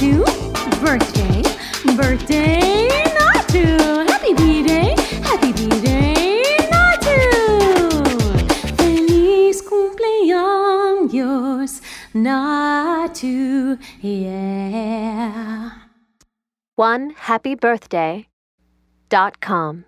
Natu. Birthday, birthday, Natu. Happy birthday, happy B-Day, Natu. Feliz cumpleaños, Natu, yeah. One happy birthday dot com.